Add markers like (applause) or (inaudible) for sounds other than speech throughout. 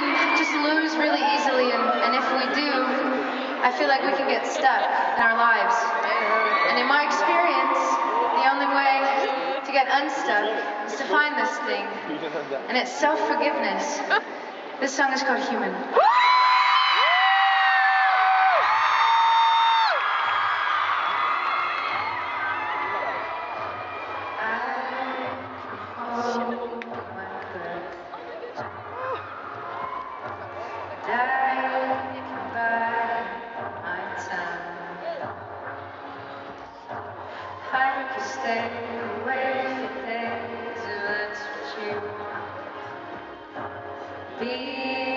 can just lose really easily, and, and if we do, I feel like we can get stuck in our lives. And in my experience, the only way to get unstuck is to find this thing, and it's self forgiveness. This song is called Human. (laughs) Be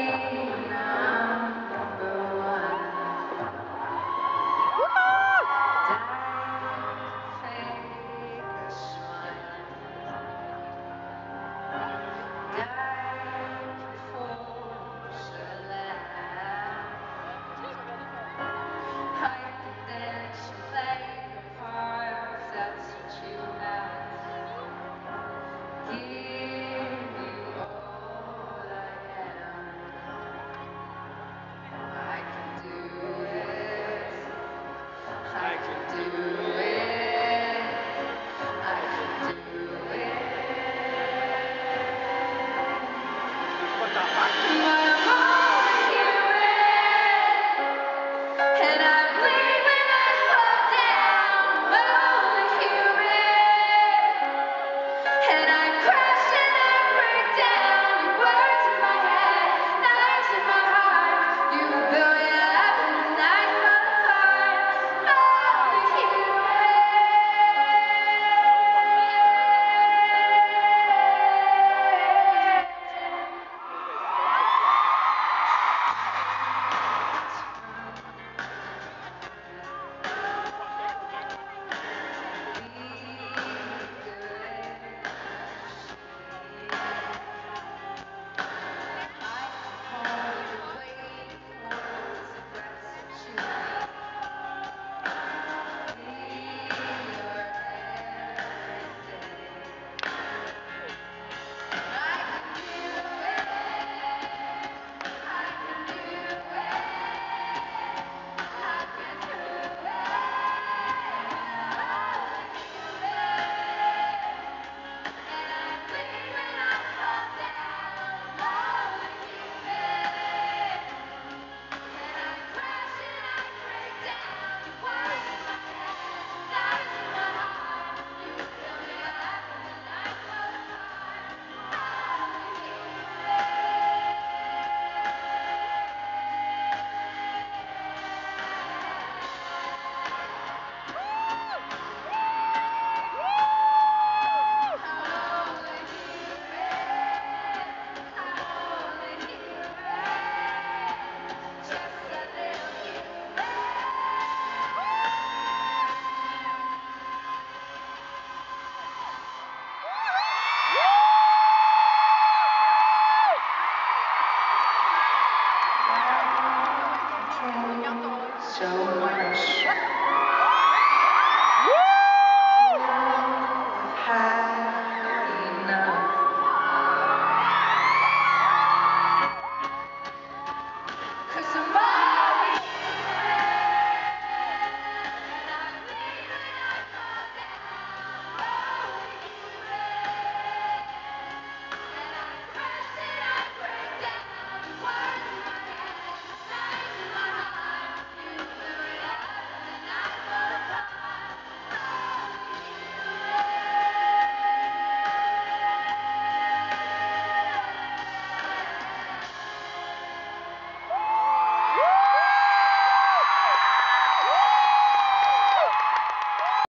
so much. Woo!